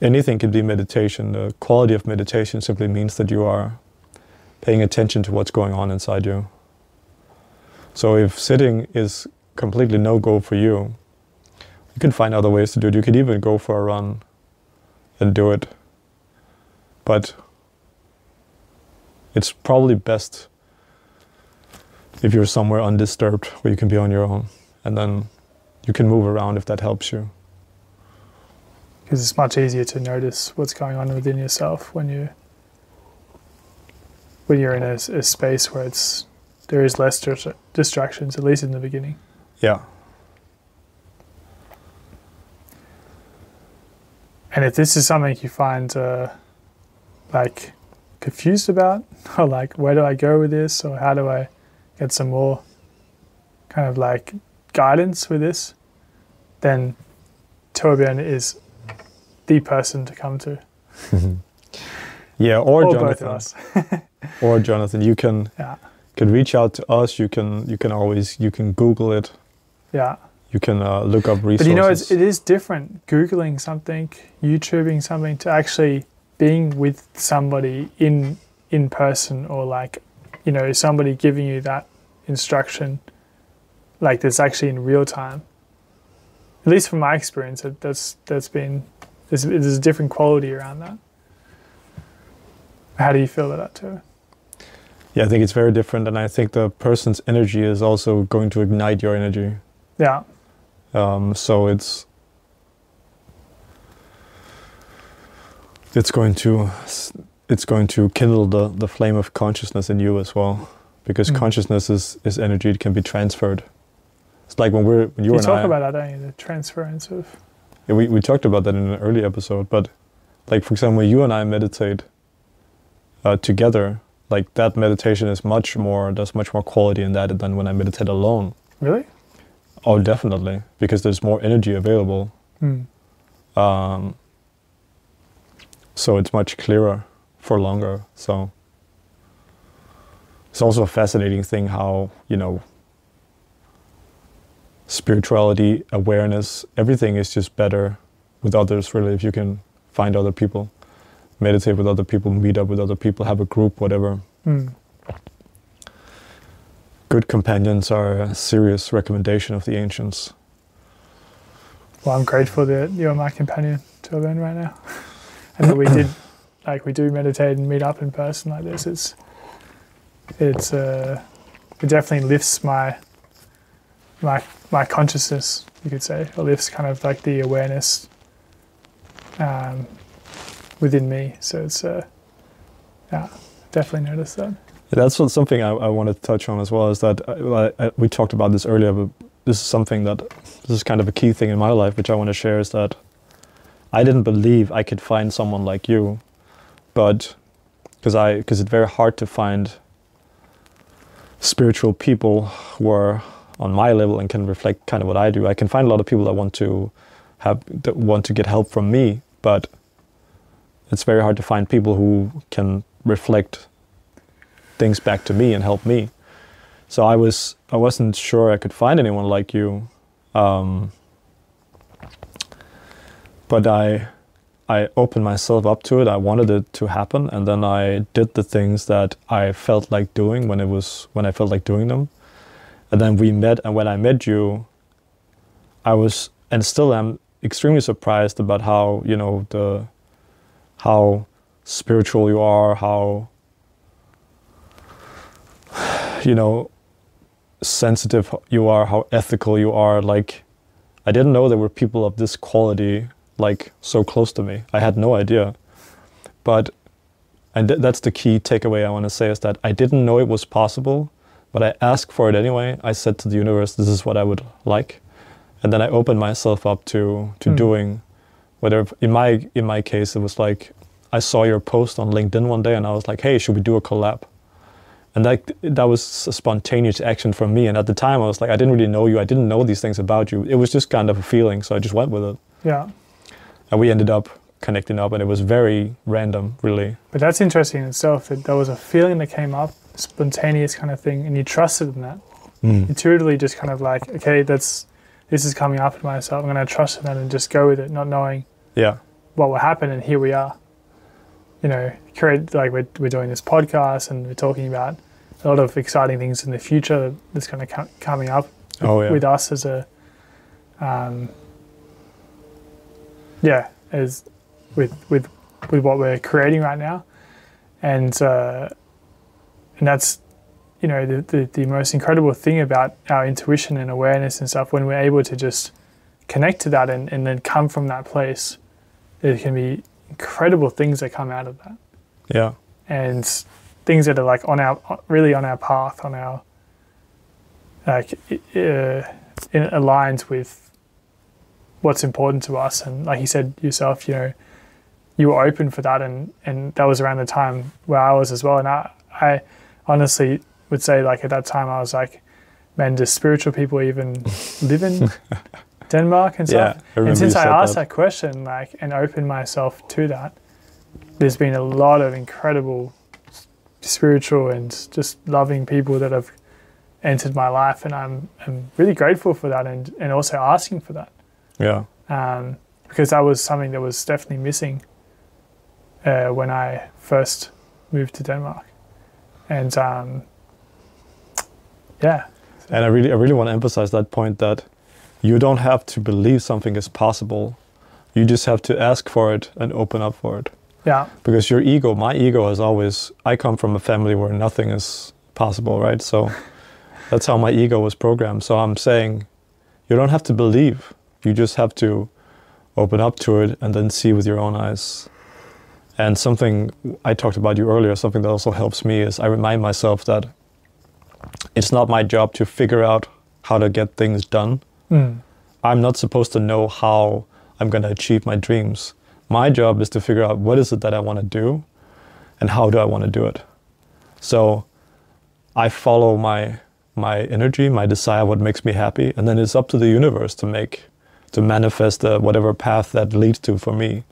anything can be meditation. The quality of meditation simply means that you are paying attention to what's going on inside you. So if sitting is completely no go for you, you can find other ways to do it. You could even go for a run and do it. But it's probably best if you're somewhere undisturbed where you can be on your own and then you can move around if that helps you. Because it's much easier to notice what's going on within yourself when you when you're in a, a space where it's there is less dis- distractions, at least in the beginning. Yeah. And if this is something you find uh, like confused about, or like where do I go with this, or how do I get some more kind of like guidance with this, then Torbjørn is the person to come to, Yeah, or, or Jonathan. both of us. or Jonathan, you can Yeah, can reach out to us. You can you can always you can Google it. yeah. You can uh, look up resources. But you know, it's, it is different googling something, YouTubing something, to actually being with somebody in in person, or like, you know, somebody giving you that instruction, like that's actually in real time. At least from my experience, that that's that's been there's, there's a different quality around that. How do you feel about that too? yeah, I think it's very different, and I think the person's energy is also going to ignite your energy. Yeah, Um, so it's it's going to it's going to kindle the, the flame of consciousness in you as well, because Mm. consciousness is, is energy. It can be transferred. It's like when we're when you, you, and talk I. about that, don't you? The transference of Yeah, we, we talked about that in an early episode, but like for example, you and I meditate uh, together. Like that meditation is much more. There's much more quality in that than when I meditate alone. really. Oh, definitely, because there's more energy available. Hmm. Um, so it's much clearer for longer. So it's also a fascinating thing how you know spirituality, awareness, everything is just better with others. Really, if you can find other people, meditate with other people, meet up with other people, have a group, whatever. Hmm. Good companions are a serious recommendation of the ancients. Well, I'm grateful that you're my companion to event right now, and that we did, like, we do meditate and meet up in person like this. It's, it's, uh, it definitely lifts my, my, my consciousness. You could say, or lifts kind of like the awareness, um, within me. So it's, uh, yeah, definitely noticed that. Yeah, that's something I, I wanted to touch on as well. Is that I, I, we talked about this earlier, but this is something that this is kind of a key thing in my life, which I want to share. Is that I didn't believe I could find someone like you, but because I because it's very hard to find spiritual people who are on my level and can reflect kind of what I do. I can find a lot of people that want to have that want to get help from me, but it's very hard to find people who can reflect things back to me and help me. So I was I wasn't sure I could find anyone like you, um, but I I opened myself up to it. I wanted it to happen, and then I did the things that I felt like doing when it was when I felt like doing them. And then we met, and when I met you, I was and still am extremely surprised about how you know the how spiritual you are, how you know sensitive you are, how ethical you are. Like I didn't know there were people of this quality like so close to me. I had no idea. But and th- that's the key takeaway I want to say is that I didn't know it was possible, but I asked for it anyway. I said to the universe, this is what I would like. And then I opened myself up to to Hmm. doing whether in my in my case it was like I saw your post on LinkedIn one day and I was like, "Hey, should we do a collab?" And that that was a spontaneous action from me. And at the time, I was like, I didn't really know you. I didn't know these things about you. It was just kind of a feeling, so I just went with it. Yeah. And we ended up connecting up, and it was very random, really. But that's interesting in itself that there was a feeling that came up, spontaneous kind of thing, and you trusted in that. Intuitively, just kind of like, okay, that's this is coming up in myself. I'm going to trust in that and just go with it, not knowing Yeah, what will happen. And here we are. You know, create like we're we're doing this podcast and we're talking about a lot of exciting things in the future that's going to come coming up Oh yeah. with us as a um, yeah as with with with what we're creating right now. And uh, and that's you know the, the the most incredible thing about our intuition and awareness and stuff when we're able to just connect to that and, and then come from that place there can be incredible things that come out of that. Yeah, and things that are like on our really on our path on our like uh, in aligned with what's important to us. And like you said yourself you know you were open for that and and that was around the time where I was as well. And I I honestly would say like at that time I was like man do spiritual people even live in Denmark and stuff? Remember and since I asked that. that question, like, and opened myself to that, there's been a lot of incredible spiritual and just loving people that have entered my life, and I'm, I'm really grateful for that, and and also asking for that, yeah, um, because that was something that was definitely missing uh, when I first moved to Denmark, and um, yeah, and I really, I really want to emphasize that point that you don't have to believe something is possible. You just have to ask for it and open up for it. yeah, because your ego my ego has always i come from a family where nothing is possible right? So that's how my ego was programmed. So i'm saying you don't have to believe. You just have to open up to it and then see with your own eyes and something i talked about you earlier something that also helps me is i remind myself that it's not my job to figure out how to get things done mm, I'm not supposed to know how I'm going to achieve my dreams. My job is to figure out what is it that I want to do and how do I want to do it. So I follow my my energy, my desire, what makes me happy, and then it's up to the universe to make to manifest the whatever path that leads to for me.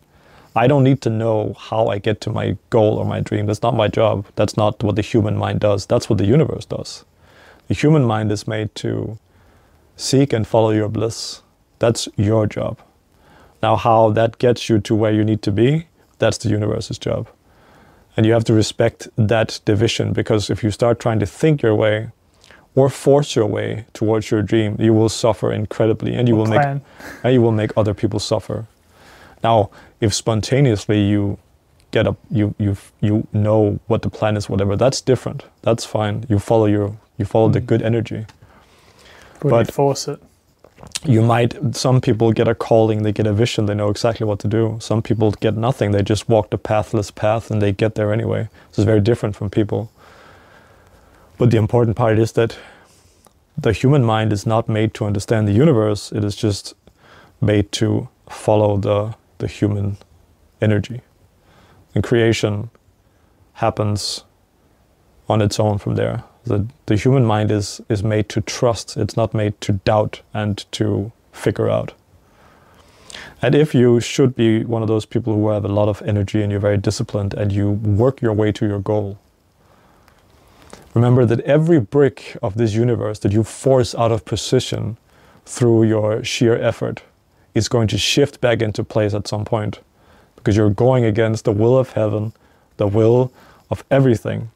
I don't need to know how I get to my goal or my dream. That's not my job. That's not what the human mind does. That's what the universe does. The human mind is made to seek and follow your bliss. That's your job. Now, how that gets you to where you need to be, that's the universe's job. And you have to respect that division because if you start trying to think your way or force your way towards your dream, you will suffer incredibly and you will make and you will make other people suffer. Now, if spontaneously you get up, you you you know what the plan is, whatever, that's different. That's fine. You follow your you follow the Mm. good energy Would But- you force it? you might some people get a calling they get a vision they know exactly what to do some people get nothing they just walk the pathless path and they get there anyway this is very different from people but the important part is that the human mind is not made to understand the universe it is just made to follow the the human energy. And creation happens on its own from there. The, the human mind is, is made to trust, it's not made to doubt and to figure out. And if you should be one of those people who have a lot of energy and you're very disciplined and you work your way to your goal, remember that every brick of this universe that you force out of position through your sheer effort is going to shift back into place at some point because you're going against the will of heaven, the will of everything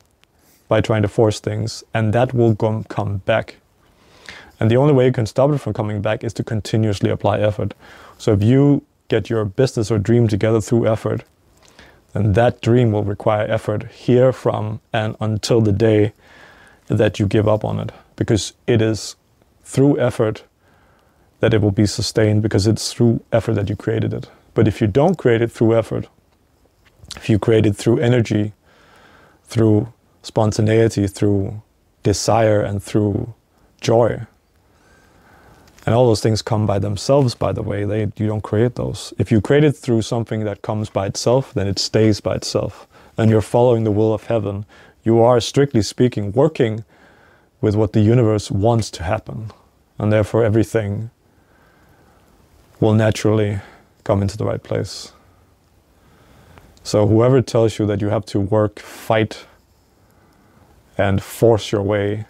by trying to force things, and that will come back. And the only way you can stop it from coming back is to continuously apply effort. So if you get your business or dream together through effort, then that dream will require effort here from and until the day that you give up on it. Because it is through effort that it will be sustained, because it's through effort that you created it. But if you don't create it through effort, if you create it through energy, through spontaneity, through desire, and through joy, and all those things come by themselves, by the way. They, you don't create those. If you create it through something that comes by itself, then it stays by itself. And you're following the will of heaven. You are, strictly speaking, working with what the universe wants to happen. And therefore, everything will naturally come into the right place. So, whoever tells you that you have to work, fight, and force your way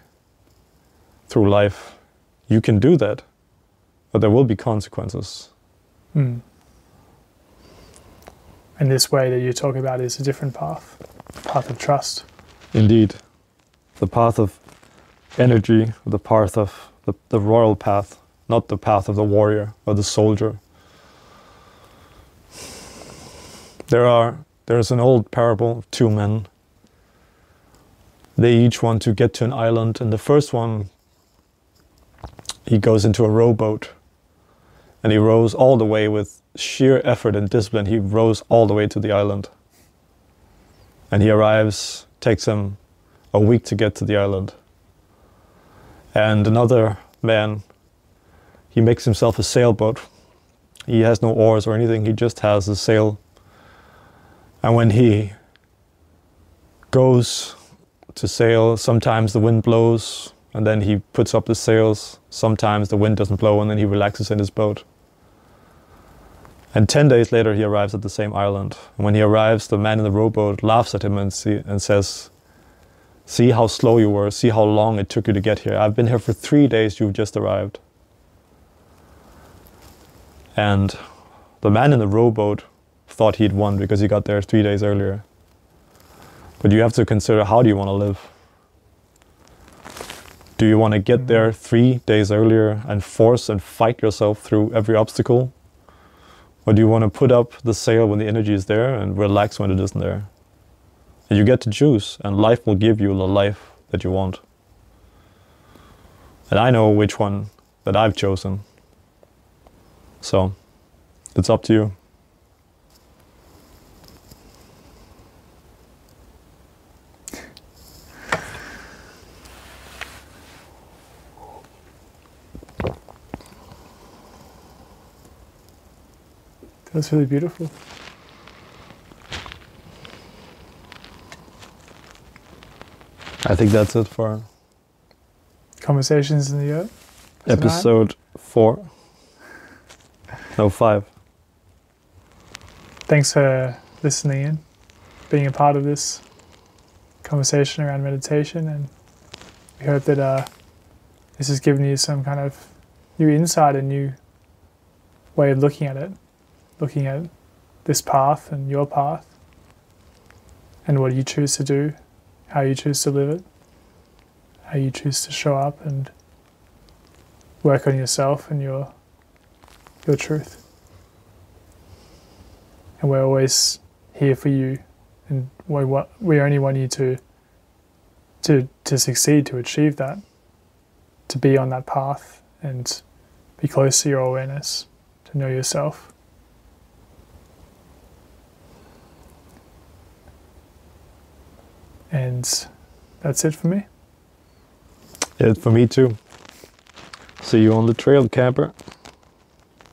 through life, you can do that but there will be consequences. Mm. And this way that you're talking about is a different path, path of trust. Indeed, the path of energy, the path of the, the royal path, not the path of the warrior or the soldier. There are there's an old parable of two men. They each want to get to an island, and the first one he goes into a rowboat and he rows all the way with sheer effort and discipline. He rows all the way to the island. And he arrives, takes him a week to get to the island. And another man, he makes himself a sailboat. He has no oars or anything, he just has a sail. And when he goes to sail, sometimes the wind blows, and then he puts up the sails. Sometimes the wind doesn't blow, and then he relaxes in his boat. And 10 days later, he arrives at the same island. And when he arrives, the man in the rowboat laughs at him and, see, and says, See how slow you were. See how long it took you to get here. I've been here for three days. You've just arrived. And the man in the rowboat thought he'd won because he got there three days earlier. But you have to consider how do you want to live? Do you want to get mm-hmm. there three days earlier and force and fight yourself through every obstacle? Or do you want to put up the sail when the energy is there and relax when it isn't there? And you get to choose, and life will give you the life that you want. And I know which one that I've chosen. So, it's up to you. That's really beautiful. I think that's it for Conversations in the Yurt. Episode four. No, five. Thanks for listening in, being a part of this conversation around meditation, and we hope that uh, this has given you some kind of new insight and new way of looking at it looking at this path and your path and what you choose to do, how you choose to live it, how you choose to show up and work on yourself and your your truth. And we're always here for you and we, we only want you to to to succeed to achieve that to be on that path and be close to your awareness to know yourself And that's it for me. It for me too. See you on the trail, camper.